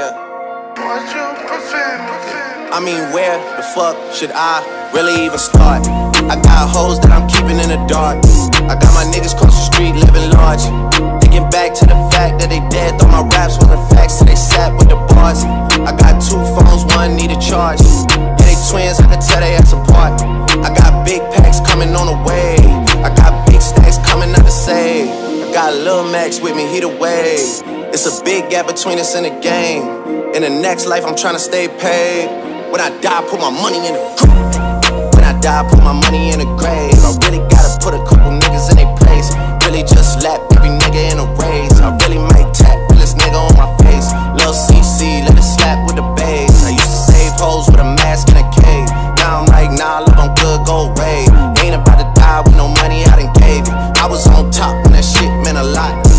yeah. I mean, where the fuck should I really even start? I got hoes that I'm keeping in the dark. I got my niggas cross the street living large. Thinking back to the fact that they dead, thought my raps wasn't facts, so they sat with the bars. I got two phones, one need a charge. Yeah, they twins, I can tell they ass apart. I got big packs coming on the way. I got big stacks coming out to save. I got Lil Max with me, he the wave. It's a big gap between us and the game. In the next life, I'm trying to stay paid. When I die, I put my money in the grave. When I die, I put my money in the grave. I really gotta put a couple niggas in their place. Really just lap every nigga in a race. I really might tap nigga on my face. Lil CC, let it slap with the bass. I used to save hoes with a mask in a cave. Now I'm like, nah, love, I'm good, go away. Ain't about to die with no money I done gave it. I was on top when that shit meant a lot.